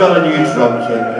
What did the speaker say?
got a new drum kit.